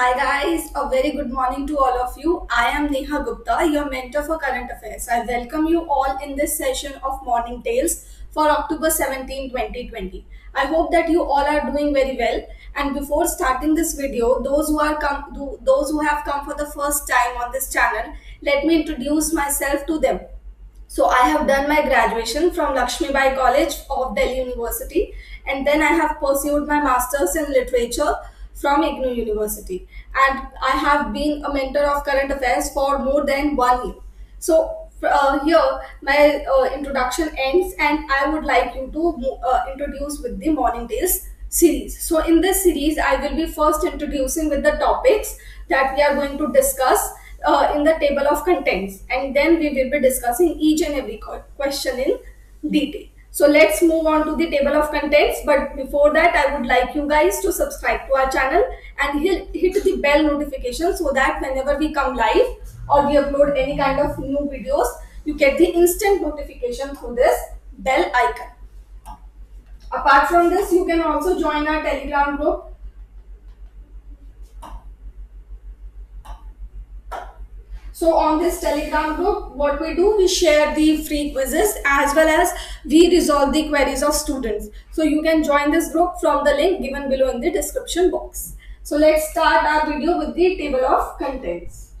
Hi guys, a very good morning to all of you. I am Neha Gupta, your mentor for current affairs. I welcome you all in this session of Morning Tales for October 17, 2020. I hope that you all are doing very well. And before starting this video, those who are come, those who have come for the first time on this channel, let me introduce myself to them. So I have done my graduation from Lakshmi Bai College of Delhi University and then I have pursued my masters in literature from IGNOU University and I have been a mentor of current affairs for more than one year. So uh, here my uh, introduction ends and I would like you to uh, introduce with the Morning Tales series. So in this series I will be first introducing with the topics that we are going to discuss uh, in the table of contents and then we will be discussing each and every question in detail. So let's move on to the table of contents. But before that, I would like you guys to subscribe to our channel and hit, the bell notification so that whenever we come live or we upload any kind of new videos, you get the instant notification through this bell icon. Apart from this, you can also join our telegram group So on this telegram group, what we do, we share the free quizzes as well as we resolve the queries of students. So you can join this group from the link given below in the description box. So let's start our video with the table of contents.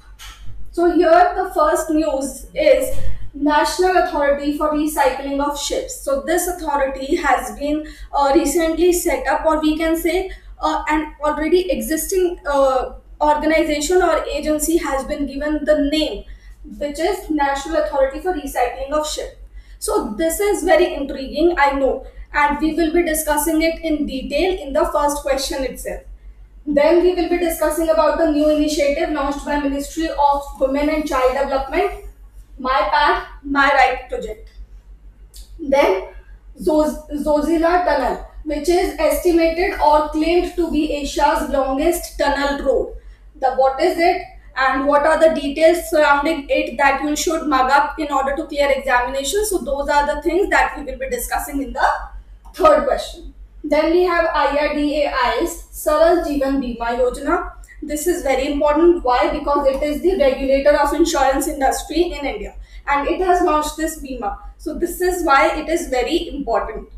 So here the first news is National Authority for Recycling of Ships. So this authority has been uh, recently set up or we can say uh, an already existing uh, organization or agency has been given the name which is National Authority for Recycling of Ship. So this is very intriguing, I know, and we will be discussing it in detail in the first question itself. Then we will be discussing about the new initiative launched by Ministry of Women and Child Development, My Pad, My Right project. Then Zojila Tunnel, which is estimated or claimed to be Asia's longest tunnel road the what is it and what are the details surrounding it that you should mug up in order to clear examination. So those are the things that we will be discussing in the third question. Then we have IRDAI's Saral Jeevan Bima Yojana. This is very important. Why? Because it is the regulator of insurance industry in India and it has launched this Bima. So this is why it is very important.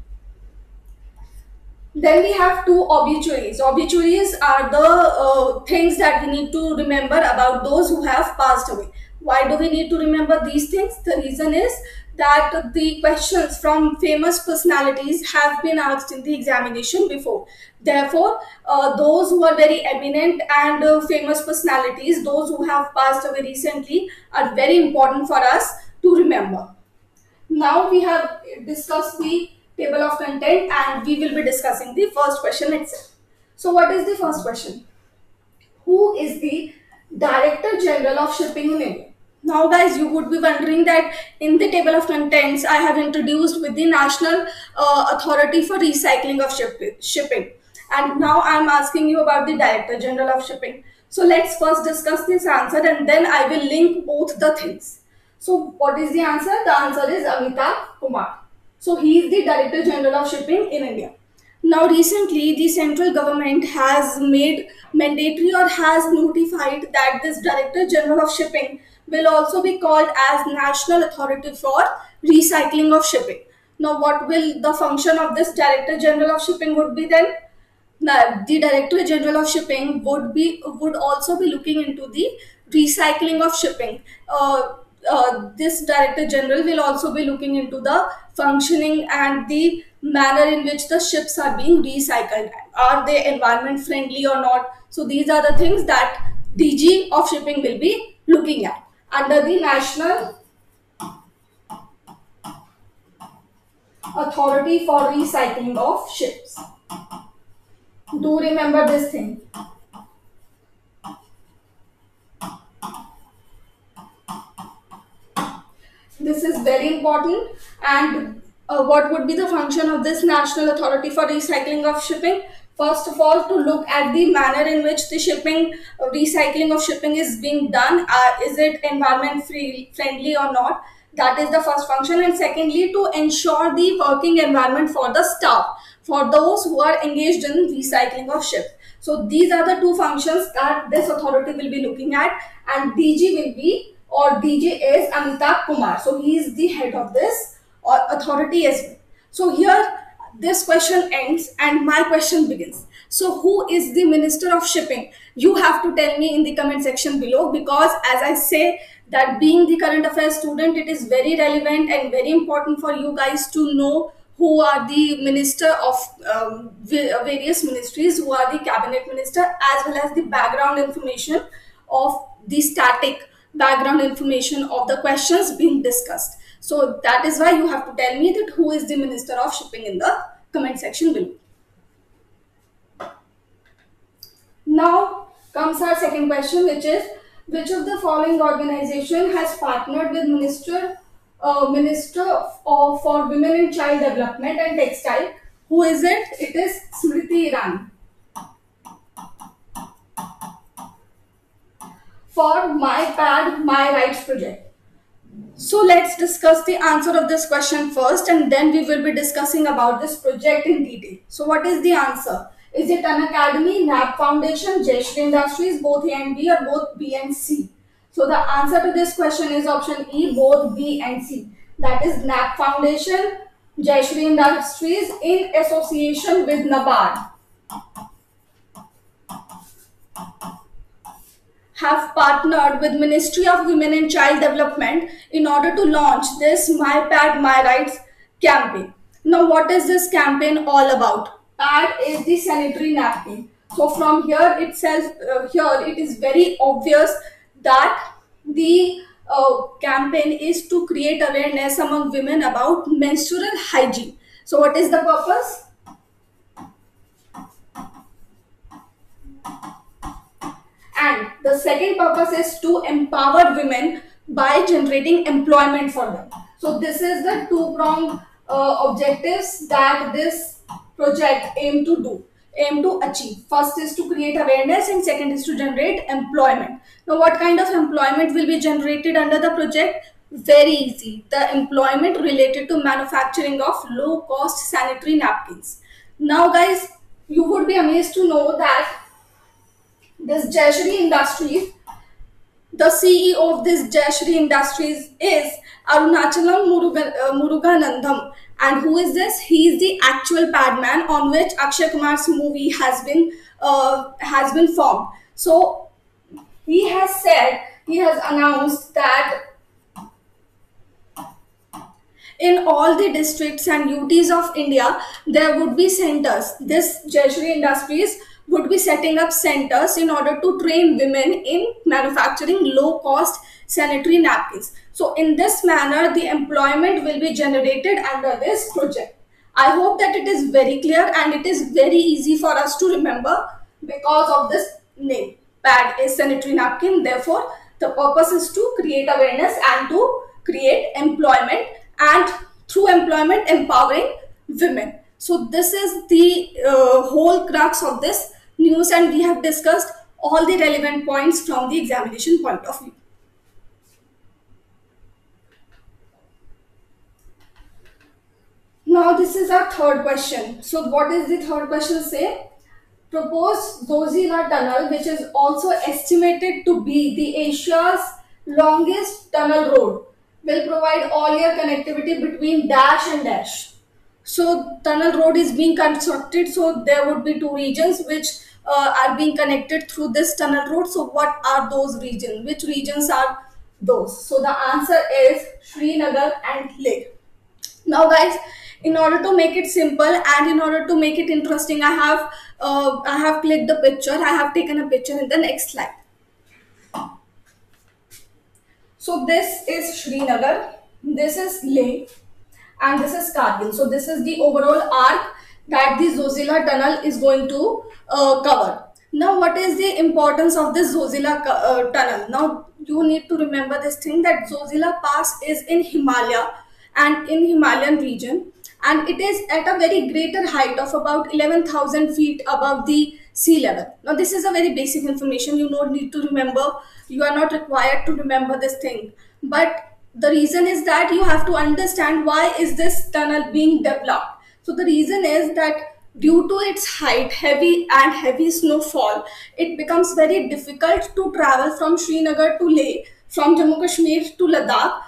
Then we have two obituaries. Obituaries are the uh, things that we need to remember about those who have passed away. Why do we need to remember these things? The reason is that the questions from famous personalities have been asked in the examination before. Therefore, uh, those who are very eminent and uh, famous personalities, those who have passed away recently are very important for us to remember. Now we have discussed the table of content and we will be discussing the first question itself. So what is the first question? Who is the Director General of Shipping in India? Now guys, you would be wondering that in the table of contents, I have introduced with the National uh, Authority for Recycling of ship Shipping. And now I am asking you about the Director General of Shipping. So let's first discuss this answer and then I will link both the things. So what is the answer? The answer is Amitabh Kumar. So he is the Director General of Shipping in India. Now recently the central government has made mandatory or has notified that this Director General of Shipping will also be called as National Authority for Recycling of Shipping. Now what will the function of this Director General of Shipping would be then? Now, the Director General of Shipping would be would also be looking into the recycling of shipping. Uh, uh, this director general will also be looking into the functioning and the manner in which the ships are being recycled. Are they environment friendly or not? So these are the things that dg of shipping will be looking at under the national authority for recycling of ships. Do remember this thing This is very important. And uh, what would be the function of this National Authority for Recycling of Shipping? First of all, to look at the manner in which the shipping, uh, recycling of shipping is being done. Uh, is it environment free, friendly or not? That is the first function. And secondly, to ensure the working environment for the staff, for those who are engaged in recycling of ships. So these are the two functions that this authority will be looking at and DG will be or DG is Amitabh Kumar. So he is the head of this uh, authority as well. So here this question ends and my question begins. So who is the Minister of Shipping? You have to tell me in the comment section below because as I say that being the current affairs student, it is very relevant and very important for you guys to know who are the minister of um, various ministries, who are the cabinet minister as well as the background information of the static background information of the questions being discussed. So that is why you have to tell me that who is the Minister of Shipping in the comment section below. Now comes our second question which is which of the following organization has partnered with Minister uh, Minister of, for Women and Child Development and Textile. Who is it? It is Smriti Irani. For My Pad, My Rights project. So let's discuss the answer of this question first and then we will be discussing about this project in detail. So what is the answer? Is it an academy, NABFOUNDATION, Jayashree Industries, both A and B or both B and C? So the answer to this question is option E, both B and C. That is NABFOUNDATION, Jayashree Industries in association with NABARD. Have partnered with Ministry of Women and Child Development in order to launch this My Pad My Rights campaign. Now what is this campaign all about? Pad is the sanitary napkin. So from here itself, uh, here it is very obvious that the uh, campaign is to create awareness among women about menstrual hygiene. So what is the purpose? And the second purpose is to empower women by generating employment for them. So this is the two-pronged uh, objectives that this project aim to do, aim to achieve. First is to create awareness and second is to generate employment. Now what kind of employment will be generated under the project? Very easy. The employment related to manufacturing of low-cost sanitary napkins. Now guys, you would be amazed to know that this Jayashree Industries, the CEO of this Jayashree Industries is Arunachalam Murugan, uh, Muruganandam. And who is this? He is the actual padman on which Akshay Kumar's movie has been uh, has been formed. So he has said, he has announced that in all the districts and UTs of India, there would be centers. This Jayashree Industries would be setting up centers in order to train women in manufacturing low cost sanitary napkins. So in this manner, the employment will be generated under this project. I hope that it is very clear and it is very easy for us to remember because of this name. Pad is sanitary napkin. Therefore, the purpose is to create awareness and to create employment and through employment empowering women. So this is the uh, whole crux of this news and we have discussed all the relevant points from the examination point of view. Now this is our third question. So what does the third question say? Proposed Zojila tunnel which is also estimated to be the Asia's longest tunnel road will provide all year connectivity between dash and dash. So tunnel road is being constructed so there would be two regions which uh, are being connected through this tunnel road. So what are those regions? Which regions are those? So the answer is Srinagar and Leh. Now guys, in order to make it simple and in order to make it interesting, I have uh, I have clicked the picture. I have taken a picture in the next slide. So this is Srinagar, this is Leh, and this is Kargil. So this is the overall arc that the Zojila tunnel is going to uh, cover. Now, what is the importance of this Zojila uh, tunnel? Now, you need to remember this thing that Zojila Pass is in Himalaya and in Himalayan region and it is at a very greater height of about 11,000 feet above the sea level. Now, this is a very basic information. You don't need to remember. You are not required to remember this thing. But the reason is that you have to understand why is this tunnel being developed so the reason is that due to its height, heavy and heavy snowfall, it becomes very difficult to travel from Srinagar to Leh, from Jammu Kashmir to Ladakh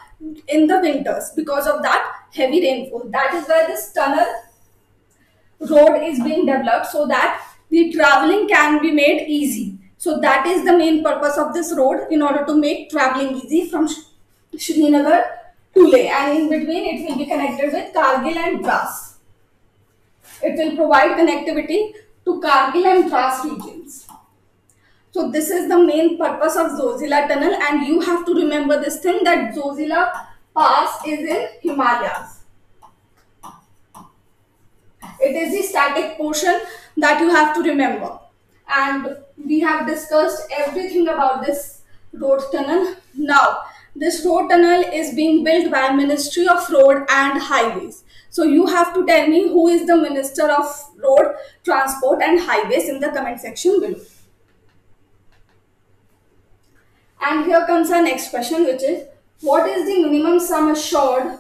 in the winters because of that heavy rainfall. That is why this tunnel road is being developed so that the traveling can be made easy. So that is the main purpose of this road in order to make traveling easy from Srinagar Leh and in between it will be connected with Kargil and Dras. It will provide connectivity to Kargil and Dras regions. So this is the main purpose of Zojila tunnel and you have to remember this thing that Zojila pass is in Himalayas. It is the static portion that you have to remember. And we have discussed everything about this road tunnel. Now, this road tunnel is being built by Ministry of Road and Highways. So you have to tell me who is the Minister of Road, Transport and Highways in the comment section below. And here comes our next question which is what is the minimum sum assured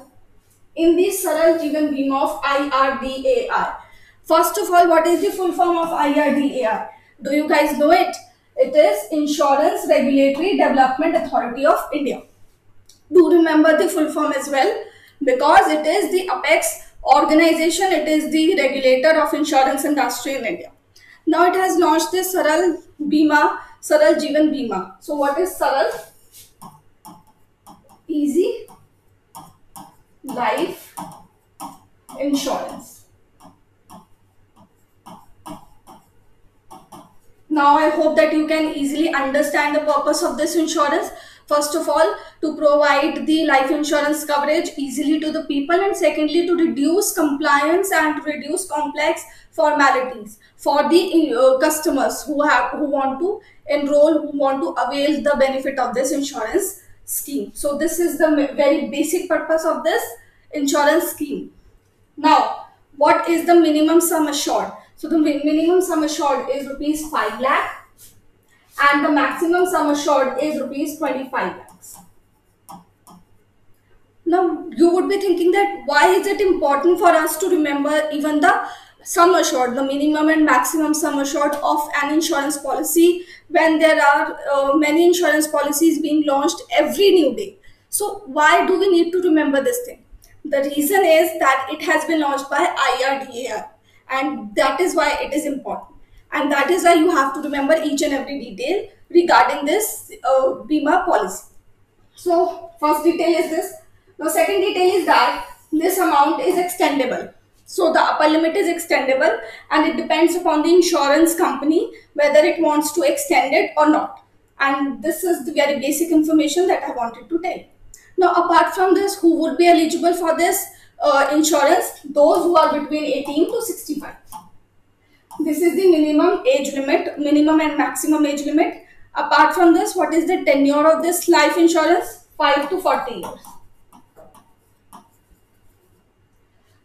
in the Saral Jeevan Bima of IRDAI? First of all, what is the full form of IRDAI? Do you guys know it? It is Insurance Regulatory Development Authority of India. Do remember the full form as well because it is the apex organization, it is the regulator of insurance industry in India. Now it has launched this Saral Bima Saral Jeevan Bima. So what is Saral? Easy life insurance. Now I hope that you can easily understand the purpose of this insurance. First of all, to provide the life insurance coverage easily to the people and secondly to reduce compliance and reduce complex formalities for the uh, customers who have who want to enroll who want to avail the benefit of this insurance scheme. So this is the very basic purpose of this insurance scheme. Now what is the minimum sum assured? So the minimum sum assured is rupees 5 lakh and the maximum sum assured is rupees 25 lakhs now you would be thinking that why is it important for us to remember even the sum assured, the minimum and maximum sum assured of an insurance policy when there are uh, many insurance policies being launched every new day. So why do we need to remember this thing? The reason is that it has been launched by IRDAI and that is why it is important. And that is why you have to remember each and every detail regarding this uh, Bima policy. So first detail is this. Now second detail is that this amount is extendable so the upper limit is extendable and it depends upon the insurance company whether it wants to extend it or not. And this is the very basic information that I wanted to tell. Now apart from this, who would be eligible for this uh, insurance? Those who are between 18 to 65. This is the minimum age limit, minimum and maximum age limit. Apart from this, what is the tenure of this life insurance? 5 to 40 years.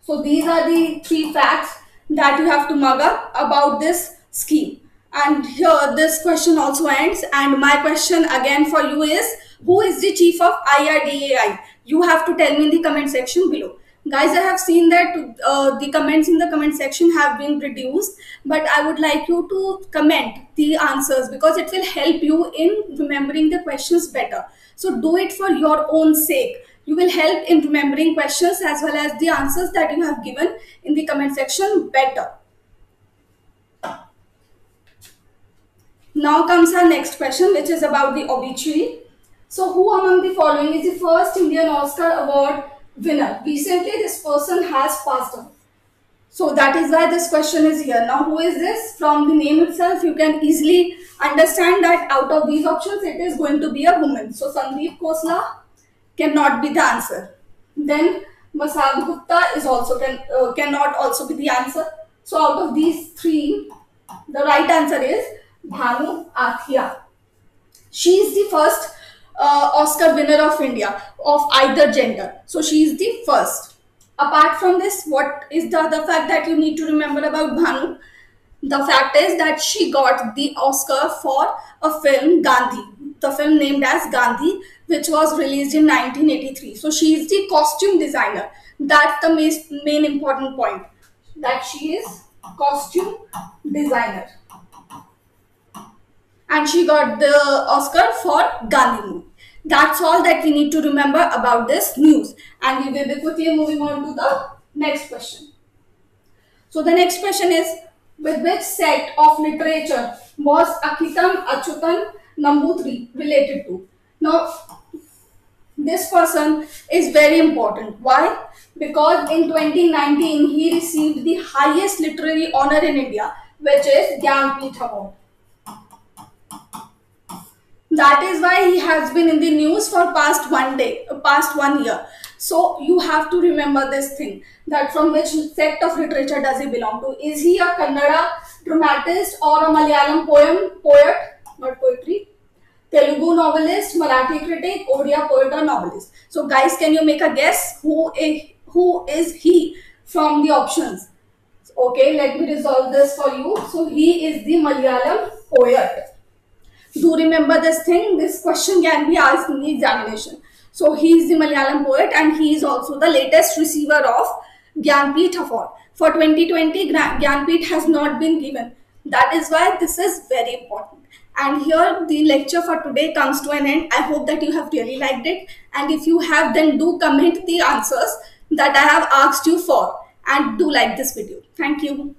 So these are the three facts that you have to mug up about this scheme. And here this question also ends and my question again for you is who is the chief of IRDAI? You have to tell me in the comment section below. Guys, I have seen that uh, the comments in the comment section have been reduced, but I would like you to comment the answers because it will help you in remembering the questions better. So do it for your own sake you will help in remembering questions as well as the answers that you have given in the comment section better. Now comes our next question which is about the obituary. So who among the following is the first Indian Oscar award winner? Recently this person has passed on. So that is why this question is here. Now who is this? From the name itself you can easily understand that out of these options it is going to be a woman. So Sandeep Khosla, cannot be the answer. Then Masag Gupta is also can uh, cannot also be the answer. So out of these three, the right answer is Bhanu Athaiya. She is the first uh, Oscar winner of India of either gender. So she is the first. Apart from this, what is the other fact that you need to remember about Bhanu? The fact is that she got the Oscar for a film Gandhi, the film named as Gandhi, which was released in 1983. So she is the costume designer. That's the main, main important point. That she is costume designer. And she got the Oscar for Gandhi. That's all that we need to remember about this news. And we will be quickly moving on to the next question. So the next question is, with which set of literature was Akkitham Achuthan Namboothiri related to? Now, this person is very important. Why? Because in 2019, he received the highest literary honor in India, which is Jnanpith Award. That is why he has been in the news for past one day, past one year. So you have to remember this thing that from which sect of literature does he belong to? Is he a Kannada dramatist or a Malayalam poem poet, not poetry? Telugu novelist, Marathi critic, Odia poet or novelist. So guys, can you make a guess who is, who is he from the options? Okay, let me resolve this for you. So he is the Malayalam poet. Do remember this thing. This question can be asked in the examination. So he is the Malayalam poet and he is also the latest receiver of Jnanpith Award. For 2020, Jnanpith has not been given. That is why this is very important. And here the lecture for today comes to an end. I hope that you have really liked it. And if you have, then do comment the answers that I have asked you for. And do like this video. Thank you.